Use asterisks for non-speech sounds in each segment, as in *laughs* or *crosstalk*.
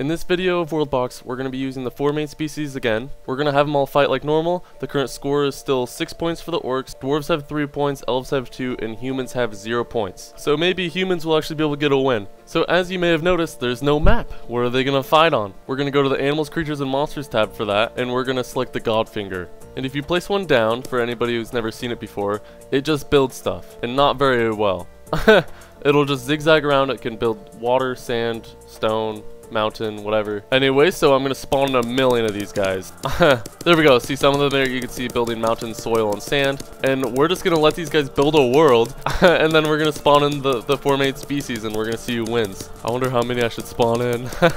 In this video of Worldbox, we're going to be using the four main species again. We're going to have them all fight like normal. The current score is still 6 points for the orcs, dwarves have 3 points, elves have 2, and humans have 0 points. So maybe humans will actually be able to get a win. So as you may have noticed, there's no map. Where are they going to fight on? We're going to go to the Animals, Creatures, and Monsters tab for that, and we're going to select the Godfinger. And if you place one down, for anybody who's never seen it before, it just builds stuff, and not very well. *laughs* It'll just zigzag around, it can build water, sand, stone, mountain, whatever. Anyway, so I'm gonna spawn a million of these guys. *laughs* there we go. See some of them there. You can see building mountain, soil, and sand. And we're just gonna let these guys build a world, *laughs* and then we're gonna spawn in the the four main species, and we're gonna see who wins. I wonder how many I should spawn in. *laughs* All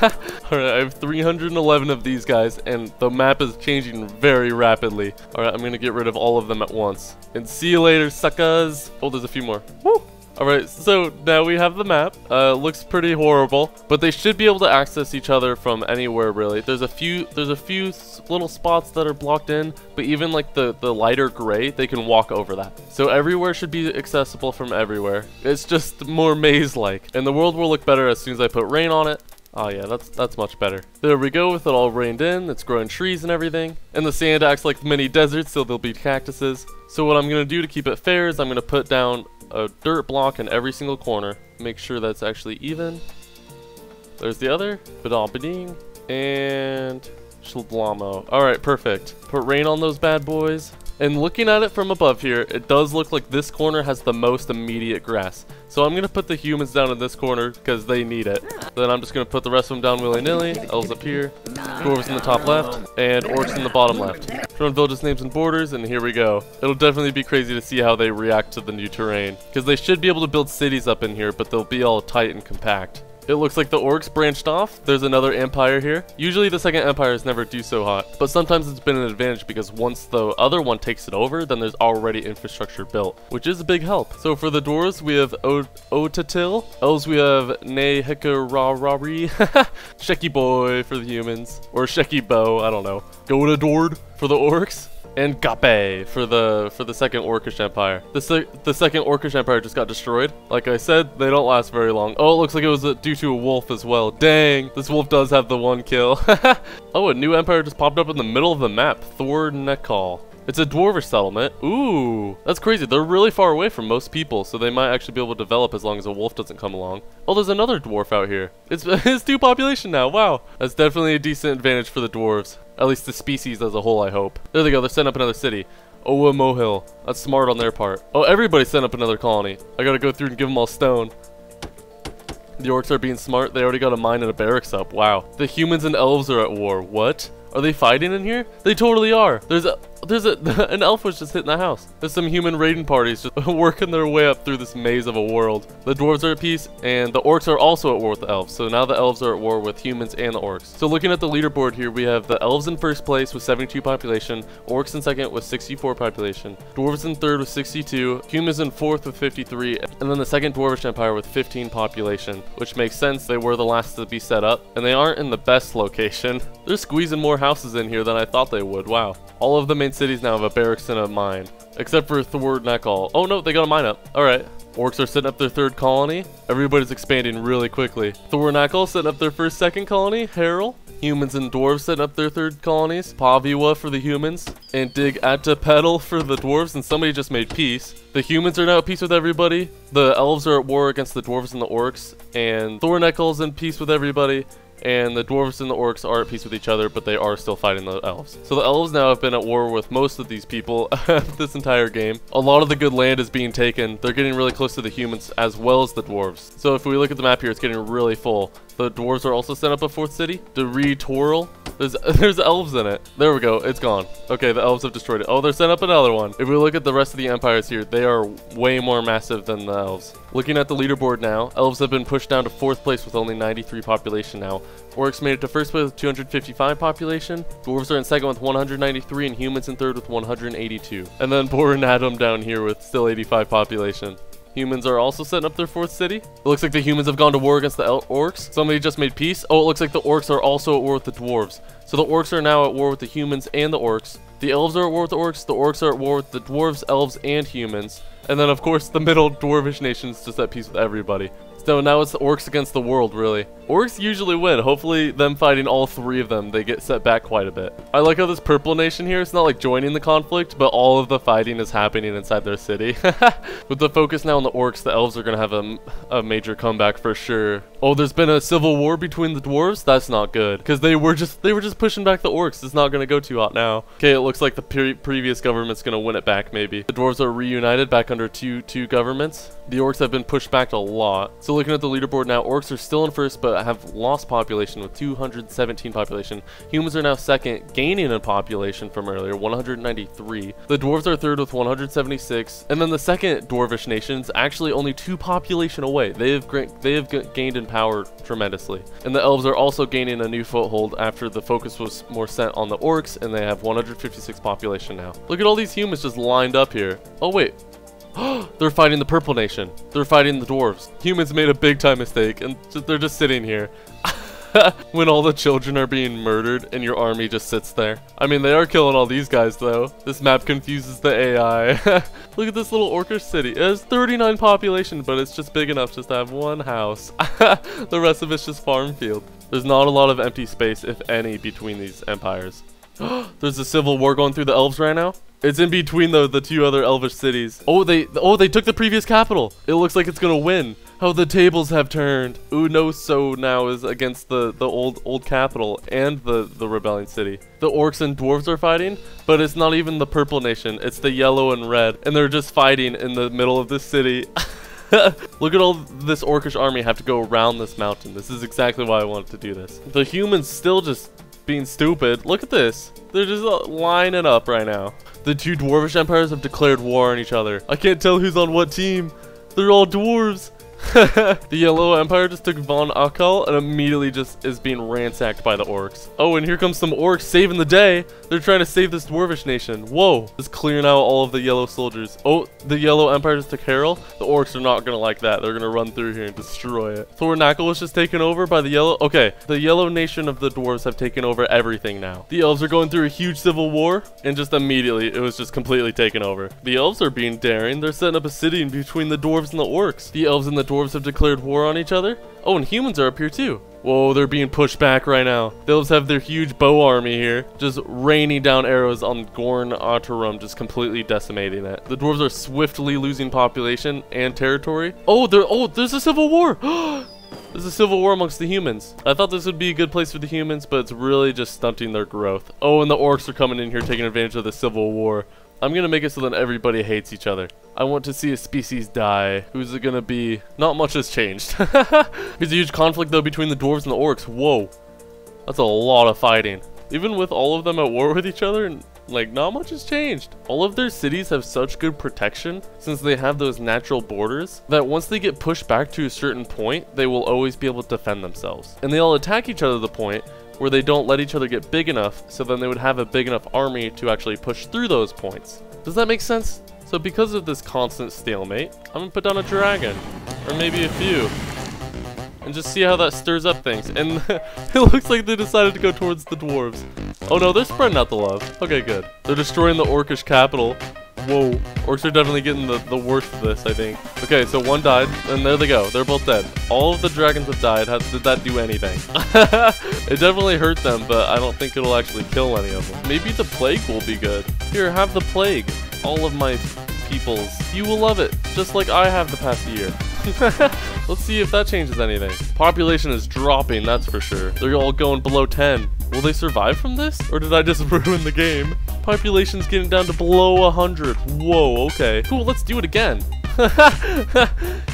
right, I have 311 of these guys, and the map is changing very rapidly. All right, I'm gonna get rid of all of them at once. And see you later, suckers. Oh, there's a few more. Woo! Alright, so now we have the map. Uh, looks pretty horrible, but they should be able to access each other from anywhere really. There's a few there's a few little spots that are blocked in, but even like the, the lighter gray, they can walk over that. So everywhere should be accessible from everywhere. It's just more *laughs* maze-like. And the world will look better as soon as I put rain on it. Oh yeah, that's that's much better. There we go with it all rained in, it's growing trees and everything. And the sand acts like mini deserts, so there'll be cactuses. So what I'm to do to keep it fair is I'm to put down a dirt block in every single corner. Make sure that's actually even. There's the other. Badal And Shlamo. Alright, perfect. Put rain on those bad boys. And looking at it from above here, it does look like this corner has the most immediate grass. So I'm going to put the humans down in this corner because they need it. Then I'm just going to put the rest of them down willy-nilly. Elves up here. Dwarves in the top left. And orcs in the bottom left. Drone villages names and borders, and here we go. It'll definitely be crazy to see how they react to the new terrain. Because they should be able to build cities up in here, but they'll be all tight and compact. It looks like the orcs branched off. There's another empire here. Usually the second empire empires never do so hot, but sometimes it's been an advantage because once the other one takes it over, then there's already infrastructure built, which is a big help. So for the dwarves, we have o Otatil. Elves, we have Nehikararari. *laughs* Sheki Boy for the humans. Or Sheki Bo, I don't know. Godadord for the orcs and Gape for the for the second Orcish Empire. The, se the second Orcish Empire just got destroyed. Like I said, they don't last very long. Oh, it looks like it was uh, due to a wolf as well. Dang, this wolf does have the one kill. *laughs* oh, a new empire just popped up in the middle of the map. Thor Nekal. It's a dwarvish settlement. Ooh, that's crazy. They're really far away from most people, so they might actually be able to develop as long as a wolf doesn't come along. Oh, there's another dwarf out here. It's, *laughs* it's two population now. Wow. That's definitely a decent advantage for the dwarves. At least the species as a whole, I hope. There they go. They're setting up another city. Oa Mohil. That's smart on their part. Oh, everybody's setting up another colony. I gotta go through and give them all stone. The orcs are being smart. They already got a mine and a barracks up. Wow. The humans and elves are at war. What? Are they fighting in here? They totally are. There's a there's a *laughs* an elf was just hitting the house. There's some human raiding parties just *laughs* working their way up through this maze of a world. The dwarves are at peace, and the orcs are also at war with the elves. So now the elves are at war with humans and the orcs. So looking at the leaderboard here, we have the elves in first place with 72 population, orcs in second with 64 population, dwarves in third with 62, humans in fourth with 53, and then the second dwarvish empire with 15 population, which makes sense. They were the last to be set up, and they aren't in the best *laughs* location. They're squeezing more houses in here than I thought they would. Wow. All of the main cities now have a barracks and a mine. Except for Thor Nekal. Oh no, they got a mine up. Alright. Orcs are setting up their third colony. Everybody's expanding really quickly. Thor Nekal setting up their first second colony. Harrell. Humans and dwarves setting up their third colonies. Paviwa for the humans. And Dig Atapedal for the dwarves. And somebody just made peace. The humans are now at peace with everybody. The elves are at war against the dwarves and the orcs. And Thor Nekal's in peace with everybody and the dwarves and the orcs are at peace with each other, but they are still fighting the elves. So the elves now have been at war with most of these people *laughs* this entire game. A lot of the good land is being taken. They're getting really close to the humans as well as the dwarves. So if we look at the map here, it's getting really full. The dwarves are also set up a fourth city. The Retorl. There's *laughs* there's elves in it. There we go. It's gone. Okay, the elves have destroyed it. Oh, they're setting up another one. If we look at the rest of the empires here, they are way more massive than the elves. Looking at the leaderboard now, elves have been pushed down to fourth place with only 93 population now. Orcs made it to first place with 255 population. Dwarves are in second with 193 and humans in third with 182. And then poor Adam down here with still 85 population. Humans are also setting up their fourth city. It looks like the humans have gone to war against the orcs. Somebody just made peace. Oh, it looks like the orcs are also at war with the dwarves. So the orcs are now at war with the humans and the orcs. The elves are at war with the orcs. The orcs are at war with the dwarves, elves, and humans. And then, of course, the middle dwarvish nations just at peace with everybody. So now it's orcs against the world, really. Orcs usually win. Hopefully them fighting all three of them, they get set back quite a bit. I like how this purple nation here, it's not like joining the conflict, but all of the fighting is happening inside their city. *laughs* With the focus now on the orcs, the elves are going to have a, a major comeback for sure. Oh, there's been a civil war between the dwarves? That's not good. Because they were just they were just pushing back the orcs. It's not going to go too hot now. Okay, it looks like the pre previous government's going to win it back maybe. The dwarves are reunited back under two two governments. The orcs have been pushed back a lot. So looking at the leaderboard now, orcs are still in first, but have lost population with 217 population. Humans are now second, gaining in population from earlier, 193. The dwarves are third with 176, and then the second dwarvish nation's actually only two population away. They have they have gained in power tremendously. And the elves are also gaining a new foothold after the focus was more set on the orcs, and they have 156 population now. Look at all these humans just lined up here. Oh wait, *gasps* they're fighting the Purple Nation. They're fighting the dwarves. Humans made a big time mistake, and they're just sitting here. *laughs* when all the children are being murdered and your army just sits there. I mean, they are killing all these guys, though. This map confuses the AI. *laughs* Look at this little orcish city. It has 39 population, but it's just big enough just to have one house. *laughs* the rest of it's just farm field. There's not a lot of empty space, if any, between these empires. *gasps* There's a civil war going through the elves right now. It's in between the the two other elvish cities. Oh, they oh they took the previous capital. It looks like it's gonna win. How the tables have turned. Unoso now is against the the old old capital and the the rebelling city. The orcs and dwarves are fighting, but it's not even the purple nation. It's the yellow and red, and they're just fighting in the middle of this city. *laughs* Look at all this orcish army have to go around this mountain. This is exactly why I wanted to do this. The humans still just being stupid. Look at this. They're just uh, lining up right now. The two dwarvish empires have declared war on each other. I can't tell who's on what team. They're all dwarves. *laughs* the Yellow Empire just took Von Akal and immediately just is being ransacked by the orcs. Oh, and here comes some orcs saving the day. They're trying to save this dwarvish nation. Whoa. Just clearing out all of the yellow soldiers. Oh, the Yellow Empire just took Harrow. The orcs are not going to like that. They're going to run through here and destroy it. Thornacle was just taken over by the yellow. Okay, the yellow nation of the dwarves have taken over everything now. The elves are going through a huge civil war and just immediately it was just completely taken over. The elves are being daring. They're setting up a city in between the dwarves and the orcs. The elves and the dwarves have declared war on each other. Oh, and humans are up here too. Whoa, they're being pushed back right now. The elves have their huge bow army here, just raining down arrows on Gorn Otterum, just completely decimating it. The dwarves are swiftly losing population and territory. Oh, there, oh, there's a civil war. *gasps* There's a civil war amongst the humans. I thought this would be a good place for the humans, but it's really just stunting their growth. Oh, and the orcs are coming in here taking advantage of the civil war. I'm gonna make it so that everybody hates each other. I want to see a species die. Who's it gonna be? Not much has changed. *laughs* There's a huge conflict though between the dwarves and the orcs. Whoa. That's a lot of fighting. Even with all of them at war with each other, like not much has changed. All of their cities have such good protection since they have those natural borders that once they get pushed back to a certain point, they will always be able to defend themselves. And they all attack each other to the point where they don't let each other get big enough, so then they would have a big enough army to actually push through those points. Does that make sense? So because of this constant stalemate, I'm gonna put down a dragon, or maybe a few, and just see how that stirs up things. And *laughs* it looks like they decided to go towards the dwarves. Oh no, they're spreading out the love. Okay, good. They're destroying the orcish capital, Whoa. Orcs are definitely getting the, the worst of this, I think. Okay, so one died, and there they go. They're both dead. All of the dragons have died. How, did that do anything? *laughs* it definitely hurt them, but I don't think it'll actually kill any of them. Maybe the plague will be good. Here, have the plague. All of my peoples. You will love it, just like I have the past year. *laughs* Let's see if that changes anything. Population is dropping, that's for sure. They're all going below 10. Will they survive from this? Or did I just *laughs* ruin the game? Population's getting down to below 100. Whoa, okay. Cool, let's do it again. *laughs*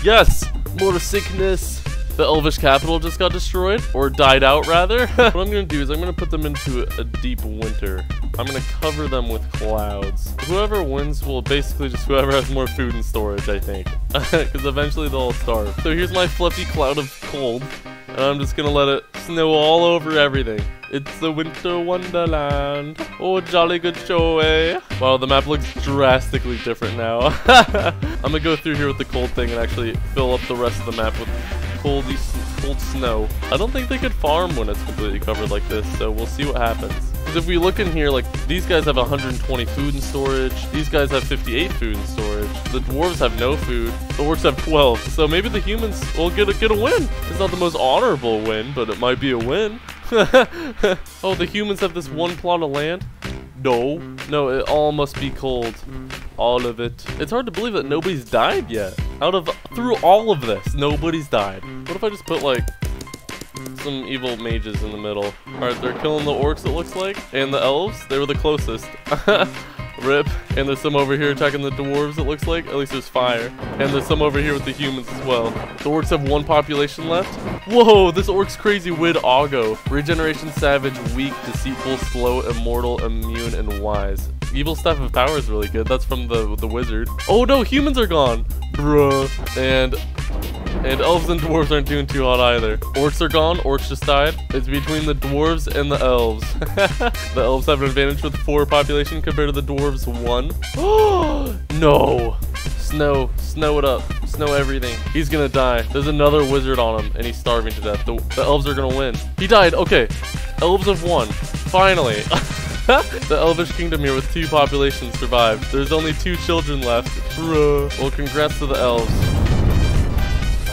yes, more sickness. The Elvish capital just got destroyed, or died out rather. *laughs* what I'm gonna do is I'm gonna put them into a, deep winter. I'm gonna cover them with clouds. Whoever wins will basically just whoever has more food and storage, I think. *laughs* Because eventually they'll all starve. So here's my fluffy cloud of cold. And I'm just gonna let it snow all over everything. It's the winter wonderland. Oh, jolly good show, eh? Wow, the map looks drastically different now. *laughs* I'm gonna go through here with the cold thing and actually fill up the rest of the map with coldy, cold snow. I don't think they could farm when it's completely covered like this, so we'll see what happens. Because if we look in here, like, these guys have 120 food in storage. These guys have 58 food in storage. The dwarves have no food. The orcs have 12. So maybe the humans will get a, get a win. It's not the most honorable win, but it might be a win. *laughs* oh, the humans have this one plot of land? No. No, it all must be cold. All of it. It's hard to believe that nobody's died yet. Out of, through all of this, nobody's died. What if I just put like, some evil mages in the middle. Alright, they're killing the orcs it looks like. And the elves, they were the closest. *laughs* Rip. And there's some over here attacking the dwarves, it looks like. At least there's fire. And there's some over here with the humans as well. The orcs have one population left. Whoa, this orc's crazy Wid Augo. Regeneration Savage, weak, deceitful, slow, immortal, immune, and wise. Evil Staff of Power is really good. That's from the the wizard. Oh no, humans are gone. Bruh. And and elves and dwarves aren't doing too hot either. Orcs are gone. Orcs just died. It's between the dwarves and the elves. *laughs* the elves have an advantage with four population compared to the dwarves one. *gasps* No! Snow, snow it up, snow everything. He's gonna die. There's another wizard on him, and he's starving to death. The, the elves are gonna win. He died. Okay, elves have won. Finally. *laughs* the Elvish Kingdom here with two populations survived. There's only two children left. Well, congrats to the elves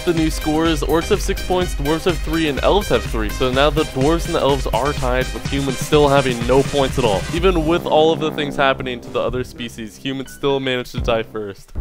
the new scores. Orcs have 6 points, Dwarves have 3, and Elves have 3. So now the Dwarves and the Elves are tied, with humans still having no points at all. Even with all of the things happening to the other species, humans still managed to die first.